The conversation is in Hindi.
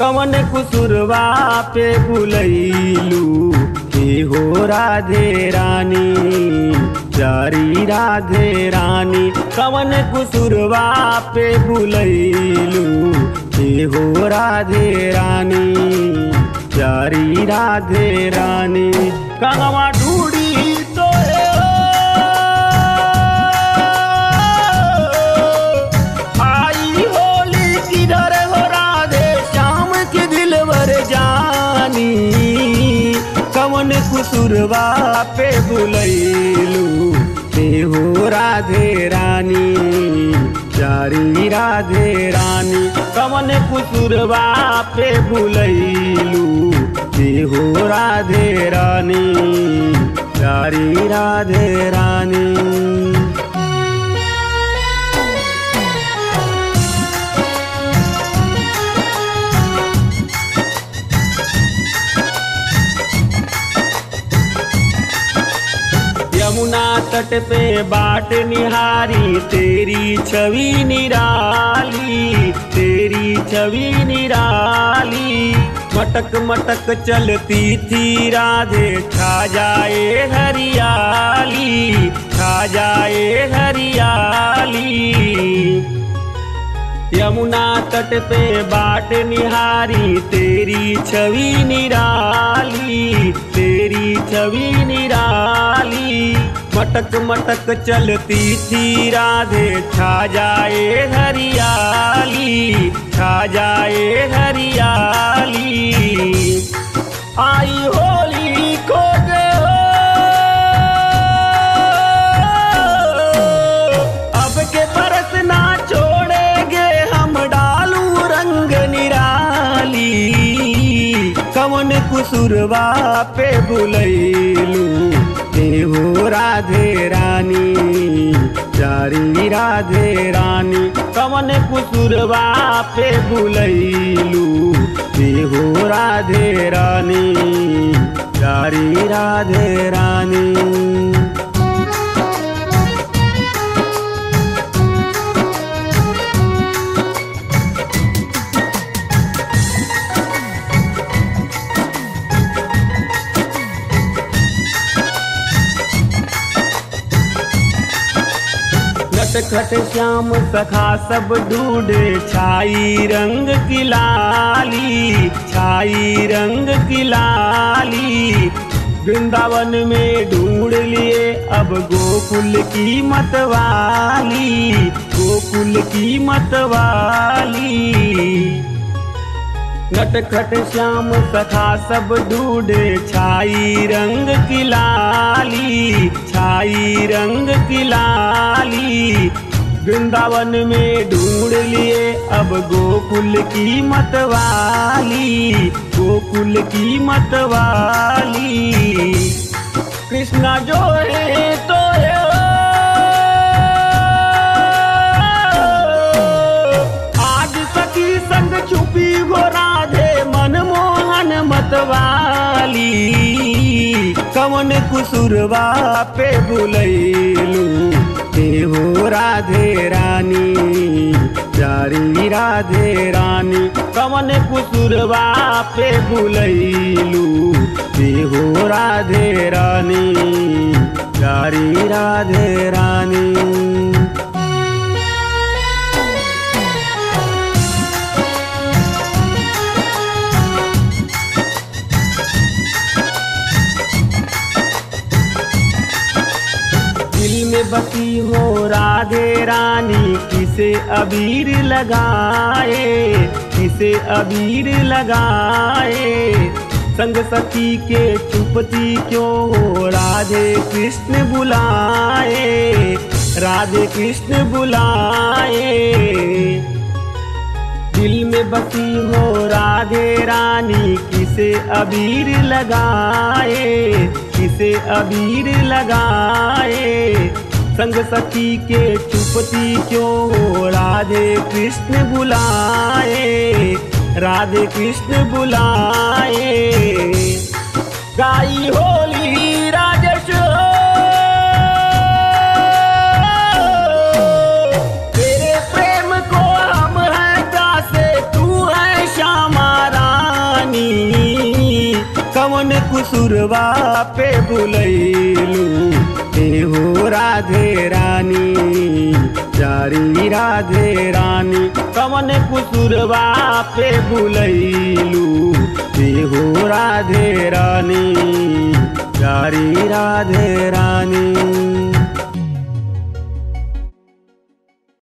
कवन कुसुरवा पे बुलैलू हे हो राधे रानी जारी राधे रानी। कवन कुसुरवा पे बुलैलू हे हो राधे रानी जारी राधे रानी। कहवा ढूढ़ी कुसुरवा पे बुलैलू ते राधे रानी चारी राधे रानी। कवन कुसुरवा पे बुलैलू ते राधे रानी चारी राधे रानी। यमुना तट पे बाट निहारी, तेरी छवि निराली, तेरी छवि निराली। मटक मटक चलती थी राधे, छा जाए हरियाली, छा जाए हरियाली। यमुना तट पे बाट निहारी, तेरी छवि निराली, तेरी छवि निराली मटक मटक चलती थी, राधे छा जाए हरियाली, छा जाए हरियाली। आई होली को हो अब के बरस ना छोड़ेंगे, हम डालू रंग निराली। कवन कुसुरवा पे बुलैलू। हो राधे रानी, जारी राधे रानी कवन कुसुरवा पे बुलैलू। ते हो राधे रानी चारी राधे रानी। नटखट श्याम सखा सब ढूंढे, छाई रंग की लाली, छाई रंग की लाली। वृंदावन में ढूंढ लिए अब गोकुल की मतवाली, गोकुल की मतवाली। नटखट श्याम सखा सब ढूंढे, छाई रंग की लाली, छाई रंग की लाली। वृंदावन में ढूंढ लिए अब गोकुल की मतवाली, गोकुल की मतवाली। कृष्णा जो है तो है कुसुरवा पे बुलैलू। देवो राधे रानी, जारी राधे रानी कवन कुसुरवा पे बुलैलू। देहो राधे रानी, जारी राधे रानी। बसी हो राधे रानी, किसे अबीर लगाए? किसे अबीर लगाए? संग सखी के चुपती क्यों हो? राधे कृष्ण बुलाए, राधे कृष्ण बुलाए। दिल में बसी हो राधे रानी, किसे अबीर लगाए? किसे अबीर लगाए? संग सखी के चुपती क्यों? राधे कृष्ण बुलाए, राधे कृष्ण बुलाए। गाई होली राजेश तेरे प्रेम को हम हैं दासे तू है श्यामा कवन कुसुरवा पे बुलैलू हे हो, राधे रानी, जारी राधे रानी कवन कुसुरवा पे बुलैलू। हो, राधे रानी, जारी राधे रानी।